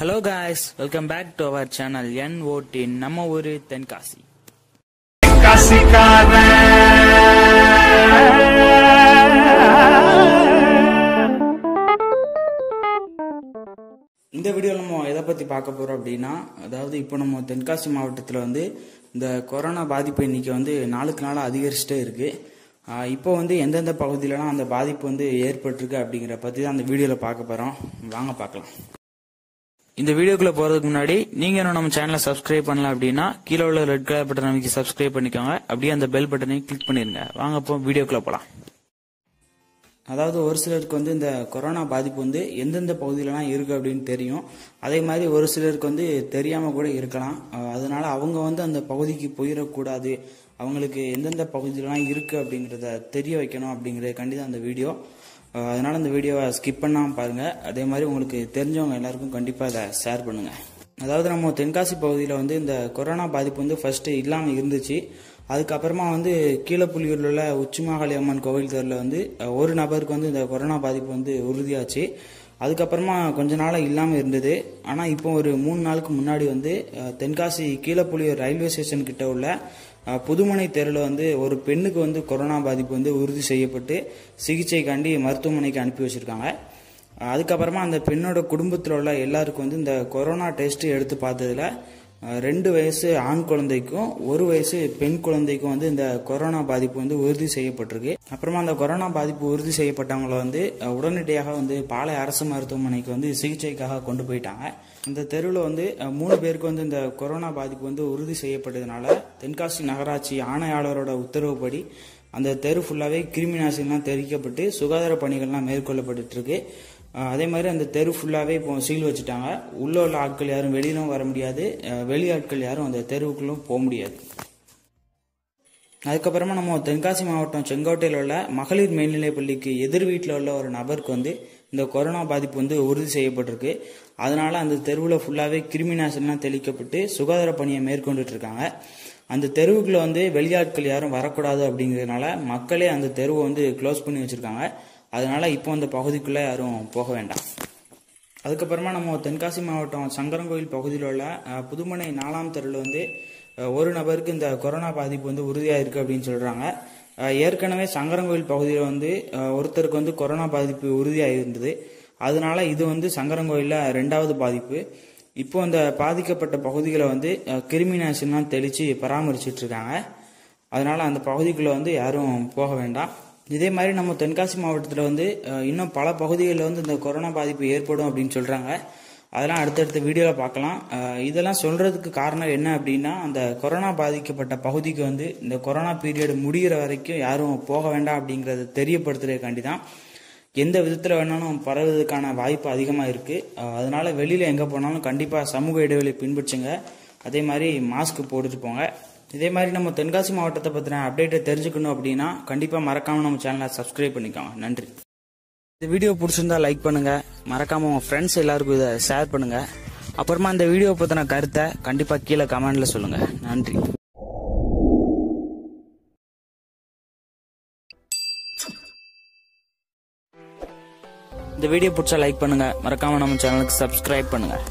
Hello guys welcome back to our channel என் ஓட்டி நம்ம ஊரு தென்காசி இந்த வீடியோவில் நம்ம எதை பற்றி பார்க்க போகிறோம் அப்படின்னா அதாவது இப்போ நம்ம தென்காசி மாவட்டத்தில் வந்து இந்த கொரோனா பாதிப்பு எண்ணிக்கை வந்து நாளுக்கு நாள் அதிகரிச்சுட்டே இருக்குது இப்போ வந்து எந்தெந்த பகுதியிலலாம் அந்த பாதிப்பு வந்து ஏற்பட்டிருக்கு அப்படிங்கிற பற்றி தான் அந்த வீடியோவில் பார்க்க போகிறோம் வாங்க பார்க்கலாம். இந்த வீடியோக்குள்ள போறதுக்கு முன்னாடி நீங்க இன்னும் நம்ம சேனலை சப்ஸ்கிரைப் பண்ணல அப்படின்னா கீழே உள்ள ரெட் கலர் பட்டன் அமைக்க சப்ஸ்கிரைப் பண்ணிக்கோங்க. அப்படியே அந்த பெல் பட்டனையும் கிளிக் பண்ணிருங்க. வாங்க இப்போ வீடியோக்குள்ள போலாம். அதாவது ஒரு சிலருக்கு வந்து இந்த கொரோனா பாதிப்பு வந்து எந்தெந்த பகுதியிலலாம் இருக்குது அப்படின்னு தெரியும். அதே மாதிரி ஒரு சிலருக்கு வந்து தெரியாமல் கூட இருக்கலாம். அதனால அவங்க வந்து அந்த பகுதிக்கு போயிடக்கூடாது. அவங்களுக்கு எந்தெந்த பகுதியிலலாம் இருக்குது அப்படிங்கிறத தெரிய வைக்கணும் அப்படிங்கிறதுக்காண்டி தான் அந்த வீடியோ. அதனால் இந்த வீடியோவை ஸ்கிப் பண்ணாம பாருங்கள் அதே மாதிரி உங்களுக்கு தெரிஞ்சவங்க எல்லாருக்கும் கண்டிப்பாக அதை ஷேர் பண்ணுங்கள் அதாவது நம்ம தென்காசி பகுதியில் வந்து இந்த கொரோனா பாதிப்பு வந்து ஃபஸ்ட்டு இல்லாமல் இருந்துச்சு. அதுக்கப்புறமா வந்து கீழப்புலியூரில் உள்ள உச்சிமாகாளி அம்மன் கோவில் தெருவில் வந்து ஒரு நபருக்கு வந்து இந்த கொரோனா பாதிப்பு வந்து உறுதியாச்சு. அதுக்கப்புறமா கொஞ்ச நாளாக இல்லாமல் இருந்தது. ஆனால் இப்போ ஒரு மூணு நாளுக்கு முன்னாடி வந்து தென்காசி கீழப்புலியூர் ரயில்வே ஸ்டேஷன் கிட்ட உள்ள புதுமனை தெருவில் வந்து ஒரு பெண்ணுக்கு வந்து கொரோனா பாதிப்பு வந்து உறுதி செய்யப்பட்டு சிகிச்சைக்காண்டி மருத்துவமனைக்கு அனுப்பி வச்சுருக்காங்க. அதுக்கப்புறமா அந்த பெண்ணோட குடும்பத்தில் உள்ள எல்லாருக்கும் வந்து இந்த கொரோனா டெஸ்ட் எடுத்து பார்த்ததுல ரெண்டு வயசு ஆண் குழந்தைக்கும் ஒரு வயசு பெண் குழந்தைக்கும் வந்து இந்த கொரோனா பாதிப்பு வந்து உறுதி செய்யப்பட்டிருக்கு. அப்புறமா அந்த கொரோனா பாதிப்பு உறுதி செய்யப்பட்டவங்கள வந்து உடனடியாக வந்து பாளை அரசு மருத்துவமனைக்கு வந்து சிகிச்சைக்காக கொண்டு போயிட்டாங்க. இந்த தெருவில் வந்து மூணு பேருக்கு வந்து இந்த கொரோனா பாதிப்பு வந்து உறுதி செய்யப்பட்டதுனால தென்காசி நகராட்சி ஆணையாளரோட உத்தரவுப்படி அந்த தெரு ஃபுல்லாகவே கிருமி நாசினிலாம் தெளிக்கப்பட்டு சுகாதார பணிகள்லாம் மேற்கொள்ளப்பட்டு இருக்கு. அதே மாதிரி அந்த தெரு ஃபுல்லாகவே இப்போ சீல் வச்சுட்டாங்க. உள்ளே உள்ள ஆட்கள் யாரும் வெளியிலும் வர முடியாது. வெளி ஆட்கள் யாரும் அந்த தெருவுக்குள்ளும் போக முடியாது. அதுக்கப்புறமா நம்ம தென்காசி மாவட்டம் செங்கோட்டையில் உள்ள மகளிர் மேல்நிலைப் பள்ளிக்கு எதிர் வீட்டில் உள்ள ஒரு நபருக்கு வந்து இந்த கொரோனா பாதிப்பு வந்து உறுதி செய்யப்பட்டிருக்கு. அதனால அந்த தெருவில் ஃபுல்லாகவே கிருமி நாசினிலாம் தெளிக்கப்பட்டு சுகாதார பணியை மேற்கொண்டுட்டு இருக்காங்க. அந்த தெருவுக்குள்ள வந்து வெளியாட்கள் யாரும் வரக்கூடாது அப்படிங்கிறதுனால மக்களே அந்த தெருவை வந்து க்ளோஸ் பண்ணி வச்சுருக்காங்க. அதனால் இப்போ அந்த பகுதிக்குள்ளே யாரும் போக வேண்டாம். அதுக்கப்புறமா நம்ம தென்காசி மாவட்டம் சங்கரங்கோயில் பகுதியில் உள்ள புதுமனை நாலாம் தெருவில் வந்து ஒரு நபருக்கு இந்த கொரோனா பாதிப்பு வந்து உறுதியாக இருக்குது அப்படின்னு சொல்கிறாங்க ஏற்கனவே சங்கரங்கோயில் பகுதியில் வந்து ஒருத்தருக்கு வந்து கொரோனா பாதிப்பு உறுதியாக இருந்தது அதனால இது வந்து சங்கரங்கோயிலில் ரெண்டாவது பாதிப்பு. இப்போ அந்த பாதிக்கப்பட்ட பகுதிகளை வந்து கிருமி நாசினிலாம் தெளித்து பராமரிச்சிட்ருக்காங்க அதனால் அந்த பகுதிக்குள்ளே வந்து யாரும் போக வேண்டாம். இதே மாதிரி நம்ம தென்காசி மாவட்டத்தில் வந்து இன்னும் பல பகுதிகளில் வந்து இந்த கொரோனா பாதிப்பு ஏற்படும் அப்படின்னு சொல்கிறாங்க அதெல்லாம் அடுத்தடுத்த வீடியோவில் பார்க்கலாம். இதெல்லாம் சொல்கிறதுக்கு காரணம் என்ன அப்படின்னா அந்த கொரோனா பாதிக்கப்பட்ட பகுதிக்கு வந்து இந்த கொரோனா பீரியட் முடிகிற வரைக்கும் யாரும் போக வேண்டாம் அப்படிங்கிறத தெரியப்படுத்துறதுக்காண்டி தான் எந்த விதத்தில் வேணாலும் பரவுவதற்கான வாய்ப்பு அதிகமாக இருக்குது அதனால் வெளியில் எங்கே போனாலும் கண்டிப்பாக சமூக இடைவெளி பின்பற்றுங்க. அதே மாதிரி மாஸ்க் போட்டுட்டு போங்க. இதே மாதிரி நம்ம தென்காசி மாவட்டத்தை பற்றின அப்டேட்டை தெரிஞ்சுக்கணும் அப்படின்னா கண்டிப்பாக மறக்காமல் நம்ம சேனலை சப்ஸ்கிரைப் பண்ணிக்கோங்க. நன்றி. இந்த வீடியோ பிடிச்சிருந்தா லைக் பண்ணுங்கள் மறக்காமல் உங்கள் ஃப்ரெண்ட்ஸ் எல்லாருக்கும் இதை ஷேர் பண்ணுங்கள் அப்புறமா இந்த வீடியோ பற்றின கருத்தை கண்டிப்பாக கீழே கமெண்டில் சொல்லுங்கள் நன்றி. இந்த வீடியோ பிடிச்சா லைக் பண்ணுங்கள் மறக்காமல் நம்ம சேனலுக்கு சப்ஸ்கிரைப் பண்ணுங்கள்